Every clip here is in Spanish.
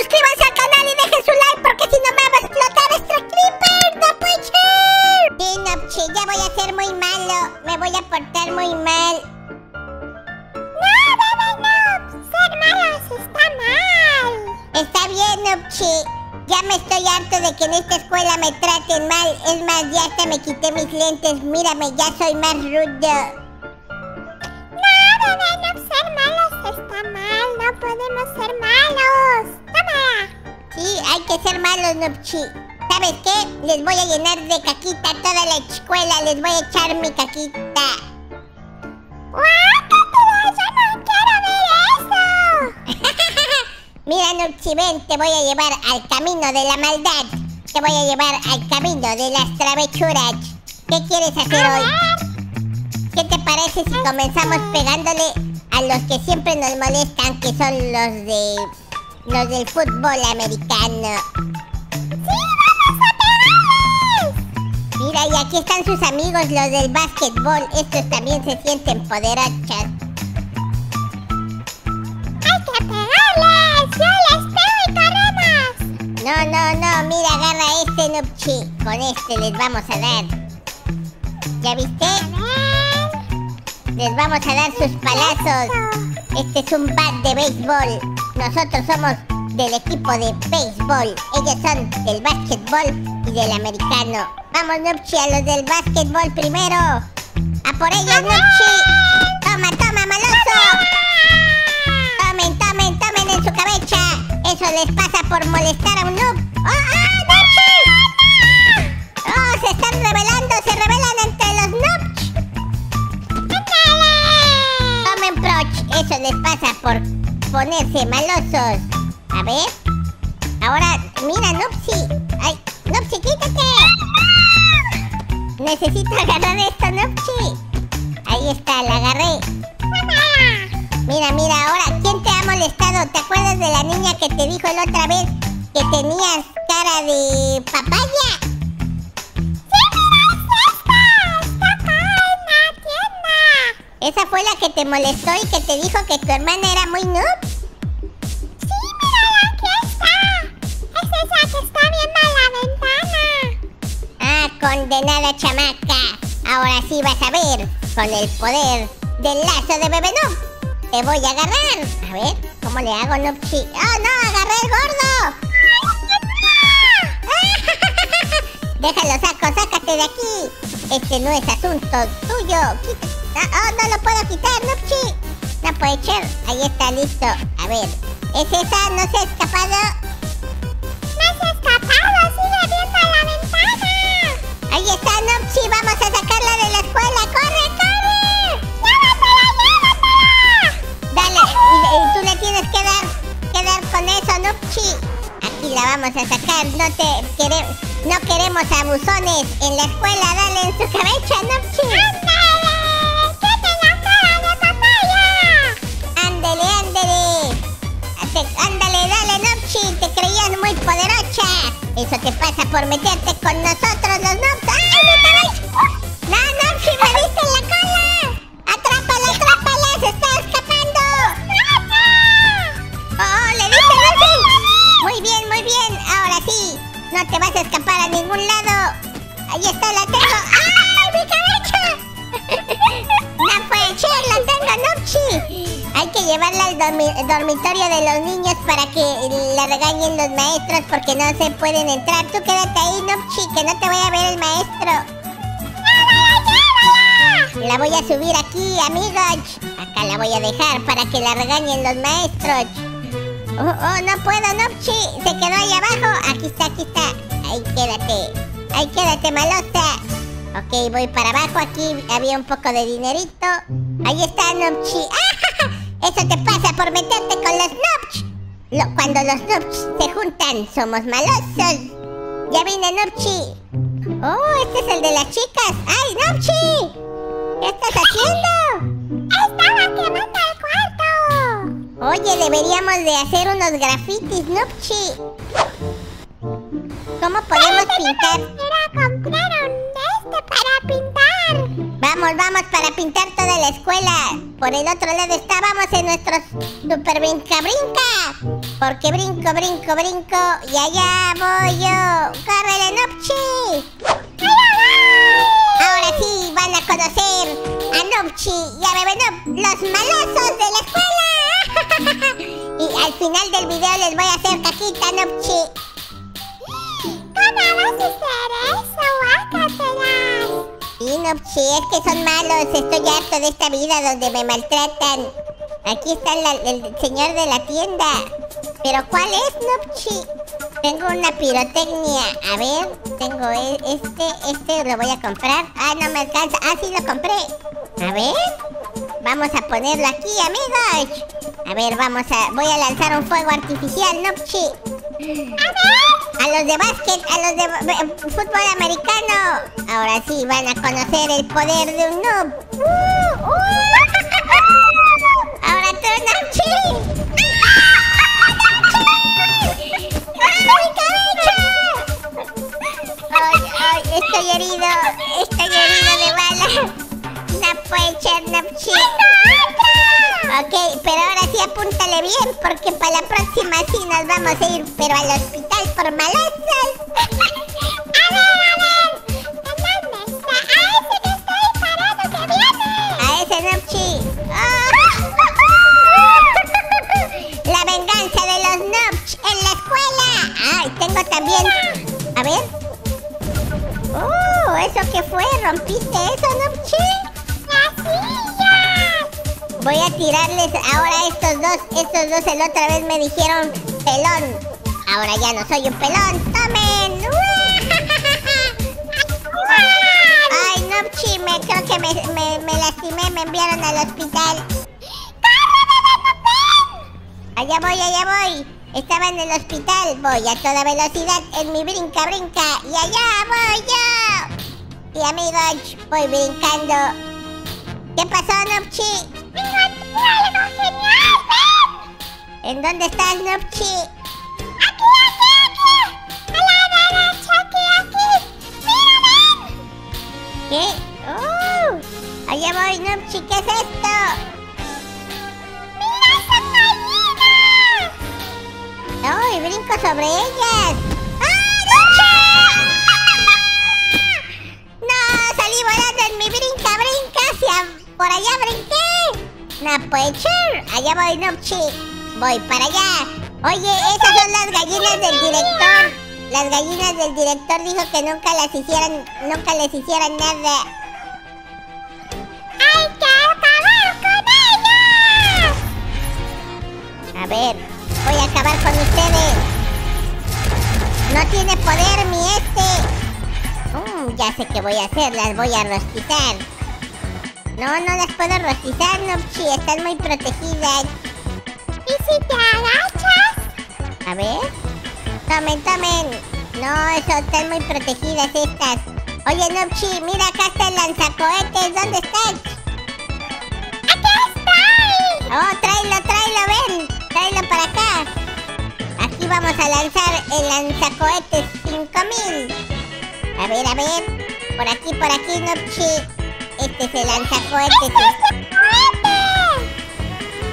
suscríbanse al canal y dejen su like porque si no me va a explotar este creeper. ¡No puede ser! Sí, Nopchi, ya voy a ser muy malo. Me voy a portar muy mal. No, bebé, no. Ser malos está mal. Está bien, Nopchi. Ya me estoy harto de que en esta escuela me traten mal. Es más, ya hasta me quité mis lentes. Mírame, ya soy más rudo. No, bebé, no. Ser malos está mal. No podemos ser malos. Sí, hay que ser malos, Nopchi. ¿Sabes qué? Les voy a llenar de caquita toda la escuela. Les voy a echar mi caquita. ¡Guácatela! ¡Yo no quiero ver eso! Mira, Nopchi, ven, te voy a llevar al camino de la maldad. Te voy a llevar al camino de las travechuras. ¿Qué quieres hacer A hoy? ver. ¿Qué te parece si comenzamos pegándole a los que siempre nos molestan, que son los de los del fútbol americano? ¡Sí, vamos! Mira, y aquí están sus amigos, los del básquetbol. Estos también se sienten poderosos. ¡Hay que pegarles! ¡Yo les pego y corremos! No, no, no, mira, agarra este Nupchi. Con este les vamos a dar. ¿Ya viste? A ver. Les vamos a dar sus palazos. Este es un bat de béisbol. Nosotros somos del equipo de béisbol. Ellos son del básquetbol y del americano. Vamos, Nupchi, a los del básquetbol primero. ¡A por ellos, Nupchi! ¡Toma, toma, maloso! ¡Tomen, tomen, tomen en su cabeza! Eso les pasa por molestar a un noob. ¡Oh, oh, Nupchi! ¡Oh, se están revelando! ¡Se revelan entre los noobs! Tomen proch, eso les pasa por ponerse malosos. A ver. Ahora, mira, Nupsi. ¡Ay! ¡Nupsi, quítate! Necesito agarrar esto, Nupsi. Ahí está, la agarré. Mira, mira, ahora, ¿quién te ha molestado? ¿Te acuerdas de la niña que te dijo la otra vez que tenías cara de papaya? ¿Esa fue la que te molestó y que te dijo que tu hermana era muy noob? Ah, condenada chamaca. Ahora sí vas a ver con el poder del lazo de bebé noob. Te voy a agarrar. A ver, ¿cómo le hago, noob? Sí. ¡Oh, no! ¡Agarré el gordo! Déjalo, saco, sácate de aquí. Este no es asunto tuyo. Ah, oh, no lo puedo quitar, Nupchi. No puede ser. Ahí está, listo. A ver, ¿es esa? ¿No se ha escapado? Ahí está, Nupchi. Vamos a sacarla de la escuela. ¡Corre, corre! Dale, y, y tú le tienes que dar, que dar con eso, Nupchi. Aquí la vamos a sacar. No te queremos, no queremos abusones en la escuela. Dale en su cabeza, Nupchi. Ándale, ándale. Te- Ándale, dale, Nopchi. Te creías muy poderosa. Eso te pasa por meterte con nosotros, los Nops. ¡Ay, regañen los maestros porque no se pueden entrar. Tú quédate ahí, Nopchi, que no te vaya a ver el maestro. La voy a subir aquí, amigos. Acá la voy a dejar para que la regañen los maestros. Oh, oh, no puedo, Nopchi. Se quedó ahí abajo. Aquí está, aquí está. Ahí quédate. Ahí quédate, malosa. Ok, voy para abajo. Aquí había un poco de dinerito. Ahí está, Nopchi. ¡Ah! Eso te pasa por meterte con los Nopch. Lo- cuando los Nopch se juntan, somos malosos. Ya vine, Nopchi. Oh, este es el de las chicas. ¡Ay, Nopchi! ¿Qué estás haciendo? Oye, deberíamos de hacer unos grafitis, Nopchi. ¿Cómo podemos pintar? Ir a comprar Vamos, vamos para pintar toda la escuela. Por el otro lado estábamos en nuestro super brinca brinca. Porque brinco, brinco, brinco. Y allá voy yo. ¡Córrele, Nopchi! Ahora sí van a conocer a Nopchi y a Bebe los malosos de la escuela. y al final del video les voy a hacer caquita, Nopchi. ¿Cómo vas a hacer Sí, Nopchi, es que son malos. Estoy harto de esta vida donde me maltratan. Aquí está el señor de la tienda. ¿Pero cuál es, Nopchi? Tengo una pirotecnia. A ver, tengo e- este, este lo voy a comprar. Ah, no me alcanza. Ah, sí, lo compré. A ver, vamos a ponerlo aquí, amigos. A ver, vamos a... Voy a lanzar un fuego artificial, Nopchi. A los de básquet, a los de fútbol americano. Ahora sí van a conocer el poder de un noob. Uh, uh. Ahora tú, Nopchi. ¡Ay, estoy herido. Estoy herido de bala. No puede ser, Nopchi. Ok, pero ahora sí apúntale bien porque para la próxima sí nos vamos a ir, pero al hospital A ver, a ver. ¿En dónde está? A ese que está disparando que viene. A ese Nopchi. La venganza de los Nopch en la escuela. Ay, tengo también. A ver. Oh, ¿eso qué fue? ¿Rompiste eso, Nopchi? ¡Las sillas! Voy a tirarles ahora estos dos. Estos dos el otra vez me dijeron pelón. Ahora ya no soy un pelón. ¡Tomen! Ay, Nopchi, me creo que me, me, me lastimé, me enviaron al hospital. Allá voy, allá voy. Estaba en el hospital. Voy a toda velocidad en mi brinca, brinca. Y allá voy yo. Y amigos, voy brincando. ¿Qué pasó, Nopchi? ¡Tengo algo genial! ¡Ven! ¿En dónde estás, Nopchi? ¿Qué? ¡Oh! Allá voy, Nopchi. ¿Qué es esto? ¡Mira esa gallina! ¡Ay, brinco sobre ellas! ¡Ah, Nopchi! ¡No! Salí volando en mi brinca, brinca hacia... Por allá brinqué. No puede ser. Allá voy, Nopchi. Voy para allá. Oye, esas son las gallinas del director. Las gallinas del director dijo que nunca las hicieran, nunca les hicieran nada. ¡Hay que acabar con ellas! A ver, voy a acabar con ustedes. No tiene poder mi este. Mm, ya sé qué voy a hacer, las voy a rostizar. No, no las puedo rostizar, Nopchi, están muy protegidas. ¿Y si te agachas? A ver. Tomen, tomen. No, eso, están muy protegidas estas. Oye, Nopchi, mira, acá está el lanzacohetes. ¿Dónde están? ¡Aquí estoy! Oh, tráelo, tráelo, ven. Tráelo para acá. Aquí vamos a lanzar el lanzacohetes 5000. A ver, a ver. Por aquí, por aquí, Nopchi. Este es el lanzacohetes. ¡Este cohete!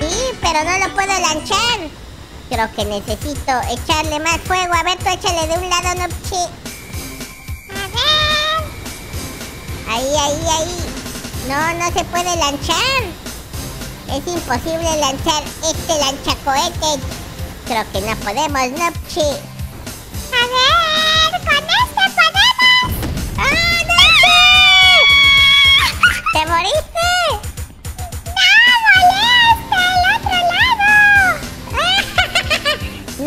Sí, pero no lo puedo lanzar. Creo que necesito echarle más fuego. A ver, tú échale de un lado, Nopchi. A ver... Ahí, ahí, ahí. No, no se puede lanzar. Es imposible lanzar este lanchacohete. Creo que no podemos, Nopchi. A ver... ¡Con este podemos! ¡Ah, Nopchi! ¿Te moriste?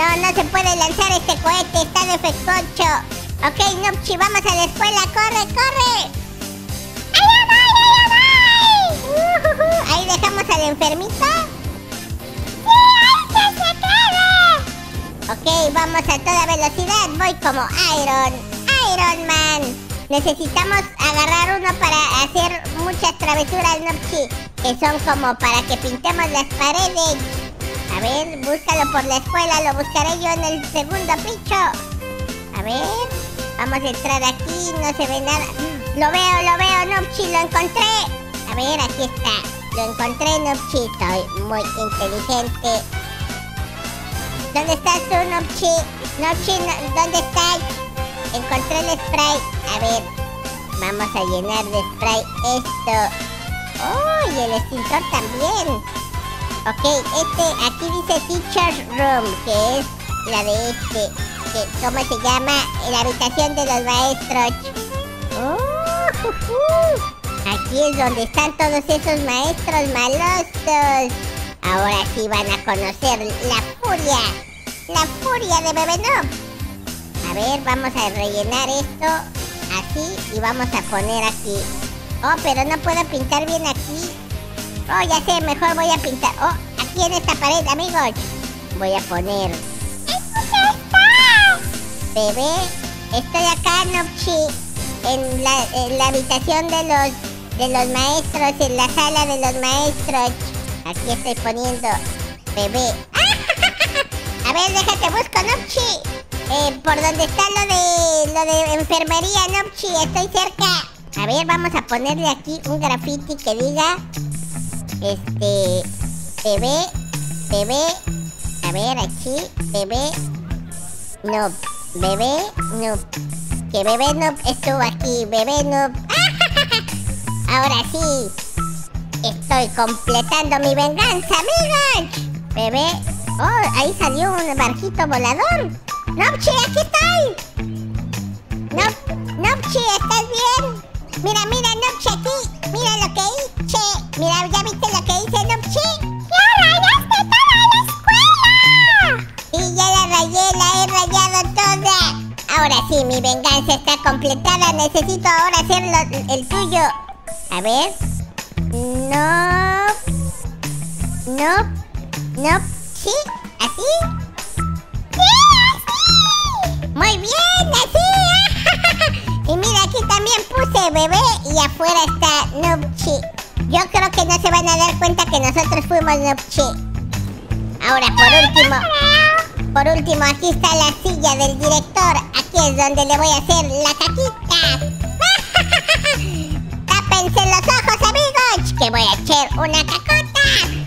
No, no se puede lanzar este cohete. Está defectuoso. Ok, Nopchi, vamos a la escuela. ¡Corre, corre! ¡Allá voy, voy! Ujujú, Ahí dejamos al enfermito. ¡Sí, ahí! Ok, vamos a toda velocidad. Voy como Iron, Iron Man. Necesitamos agarrar uno para hacer muchas travesuras, Nopchi. Que son como para que pintemos las paredes. A ver, búscalo por la escuela. Lo buscaré yo en el segundo piso. A ver, vamos a entrar aquí. No se ve nada. Lo veo, lo veo, Nupchi, lo encontré. A ver, aquí está. Lo encontré, Nupchi. Soy muy inteligente. ¿Dónde estás tú, Nupchi? Nupchi, ¿dónde estás? Encontré el spray. A ver, vamos a llenar de spray esto. ¡Oh! Y el extintor también. Ok, este, aquí dice Teacher's Room, que es la de este. Que, ¿Cómo se llama? La habitación de los maestros. ¡Oh! Aquí es donde están todos esos maestros malosos. Ahora sí van a conocer la furia. La furia de Bebé Noob. A ver, vamos a rellenar esto así y vamos a poner aquí. Oh, pero no puedo pintar bien aquí. Oh, ya sé, mejor voy a pintar. Oh, aquí en esta pared, amigos. Voy a poner. Bebé, estoy acá, Nopchi. En la, en la habitación de los, de los maestros, en la sala de los maestros. Aquí estoy poniendo. Bebé. A ver, déjate busco, Nopchi. Eh, por donde está lo de, lo de enfermería, Nopchi. Estoy cerca. A ver, vamos a ponerle aquí un graffiti que diga. Este. Bebé. Bebé. A ver, aquí. Bebé. No. Bebé. No. Que bebé no estuvo aquí. Bebé no. Ahora sí. Estoy completando mi venganza, amigos. Bebé. Oh, ahí salió un barquito volador. Nopchi, aquí estoy. Nop, Nopchi, ¿estás bien? Mira, mira, Nopchi aquí. Mira lo que hice. Mira, ¿ya viste completada. Necesito ahora hacer lo- el tuyo. A ver. No. No. No. ¿Sí? ¿Así? ¡Sí, Muy bien, así. y mira, aquí también puse bebé y afuera está Nupchi. Yo creo que no se van a dar cuenta que nosotros fuimos Nupchi. Ahora, por último, por último, aquí está la silla del director. Aquí es donde le voy a hacer la caquita. Tápense los ojos, amigos, que voy a echar una cacota.